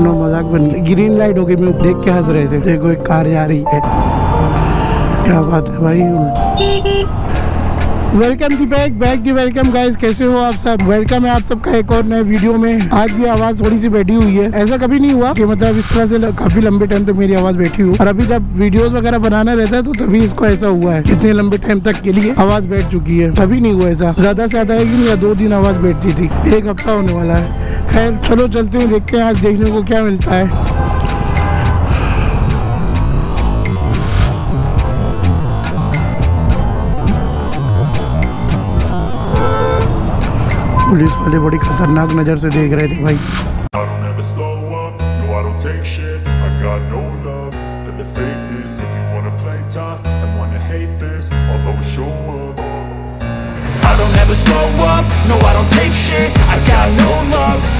अपना मज़ाक बन गया। ग्रीन लाइट हो गई, मैं देख के हंस रहे थे। देखो, एक कार जा रही है। क्या बात है भाई? Welcome the back back the welcome guys कैसे हो आप सब? वेलकम है आप सबका एक और नए वीडियो में। आज भी आवाज़ थोड़ी सी बैठी हुई है। ऐसा कभी नहीं हुआ कि मतलब इस तरह से काफ़ी लंबे टाइम तक मेरी आवाज़ बैठी हुई और अभी जब वीडियोस वगैरह बनाना रहता है तो तभी इसको ऐसा हुआ है। इतने लंबे टाइम तक के लिए आवाज़ बैठ चुकी है। कभी नहीं हुआ ऐसा। ज़्यादा से ज़्यादा एक दिन या दो दिन आवाज़ बैठती थी। एक हफ़्ता होने वाला है। खैर चलो चलते हैं देखते हैं आज देखने को क्या मिलता है पुलिस वाले बड़ी खतरनाक नज़र से देख रहे थे भाई I don't ever slow up, no I don't take shit I got no love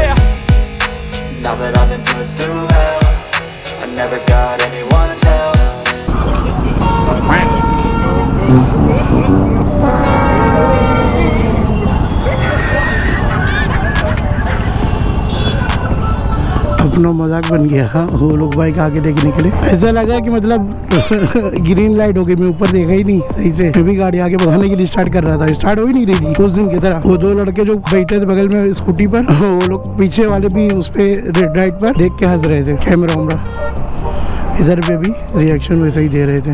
now that I've been put अपना मज़ाक बन गया। हाँ, वो लोग बाइक आगे लेके निकले। ऐसा लगा कि मतलब ग्रीन लाइट हो गई मैं ऊपर देखा ही नहीं सही से। मैं भी गाड़ी आगे भगाने के लिए स्टार्ट कर रहा था स्टार्ट हो ही नहीं रही थी उस दिन की तरह। वो दो लड़के जो बैठे थे बगल में स्कूटी पर वो लोग पीछे वाले भी उस पे रेड लाइट पर देख के हंस रहे थे। कैमरा वैमरा इधर पे भी रिएक्शन वैसे ही दे रहे थे।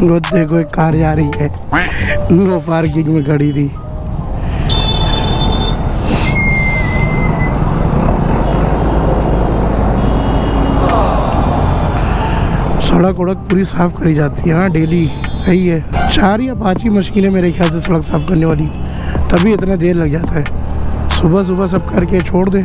वो देखो एक कार जा रही है। वो पार्किंग में खड़ी थी। सड़क उड़क पूरी साफ़ करी जाती है। हाँ डेली सही है। चार या पाँच ही मशीनें मेरे ख्याल से सड़क साफ़ करने वाली। तभी इतना देर लग जाता है। सुबह सुबह सब करके छोड़ दे।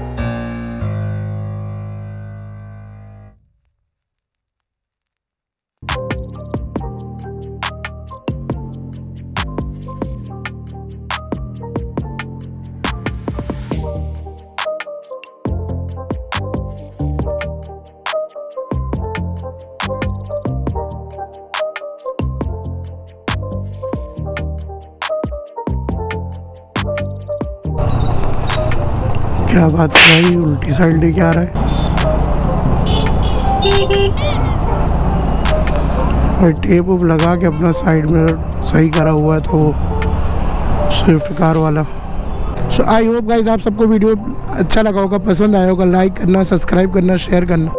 क्या बात है भाई? उल्टी साइड लेके आ रहा है। भाई टेप उप लगा के अपना साइड में सही करा हुआ है तो स्विफ्ट कार वाला। सो आई होप गाइज़ आप सबको वीडियो अच्छा लगा होगा, पसंद आया होगा लाइक करना सब्सक्राइब करना शेयर करना।